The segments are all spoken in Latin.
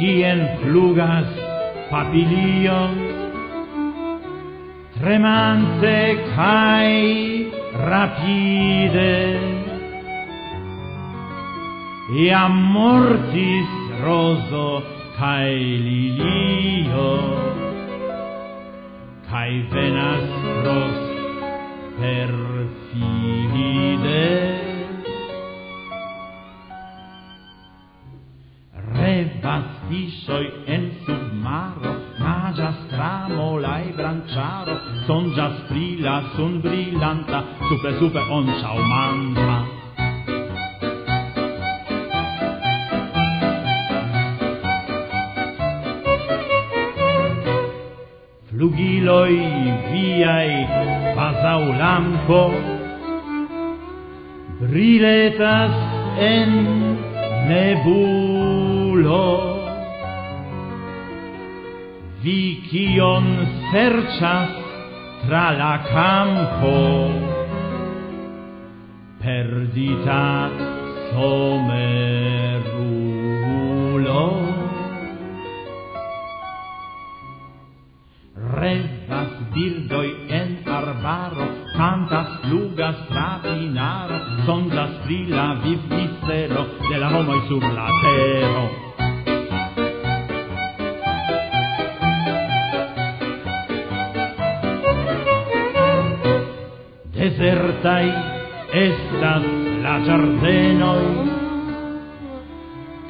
quien flugas papilio. Tremante kai rapide. E mortis roso kai lilio. Kai venas ros per Manĝas fisoi en submaro, naĝas tramo lai branĉaro, sonĝas pri la sunbrilanta, super super on ciao manta. Flugiloi viai, kvazaŭ lampo, briletas en nebulo. Vi kion serĉas tra la campo. Perdita somerulo. Revas birdoi en arbaro Cantas flugas trapinaro Sondas pri la vivmistero De la homoi sur la tero. desertai estas la ĝardenoj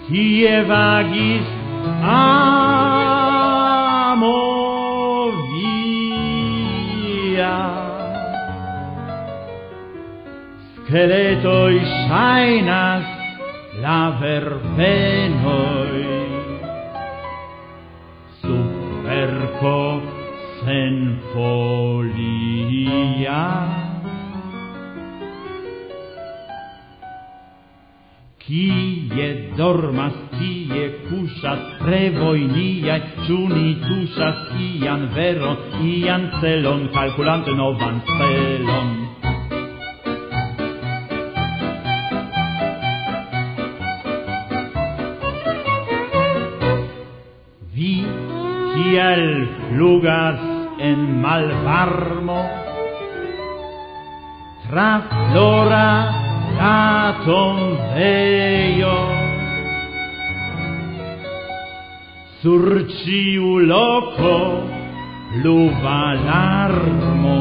kie vagis amo via? Scheletoi shainas la verbenoi. Sub sen folia. Kie dormas, kie cusas, revoi niai, ciuni tusas, ian vero, ian celon, calculante novan celon. Vi kiel flugas en malvarmo, tra flora atom eio sur ciu loco pluva larmo.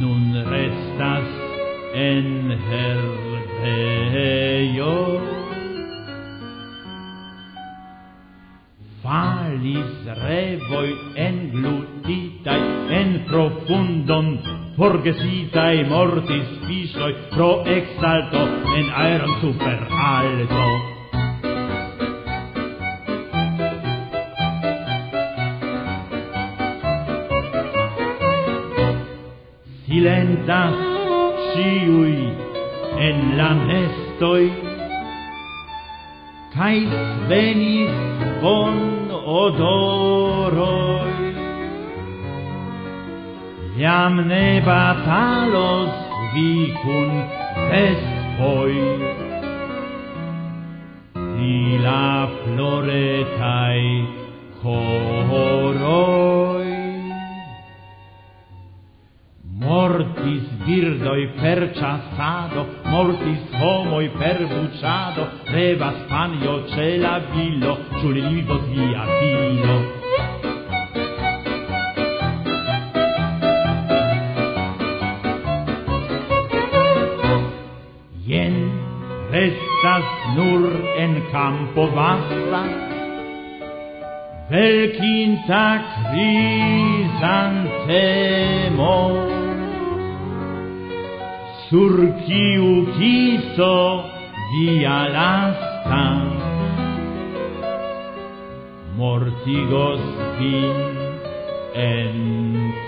Nun restas en herbejo falis revoi englutitai en profundon forgesitai mortis fishoi pro exalto en aeron super alto. Silenta siui en la nestoi cae venis bon odoroi. Iam ne batalos vi cun pespoi, ni la floretai cor. mortis birdoi per ciassado, mortis homoi per buciado, revas panio ce la villo, ciuli libos via vino. Jen restas nur en campo vasta, velkinta crisantemo surgiu quiso y Alaska. Mortigos vi entre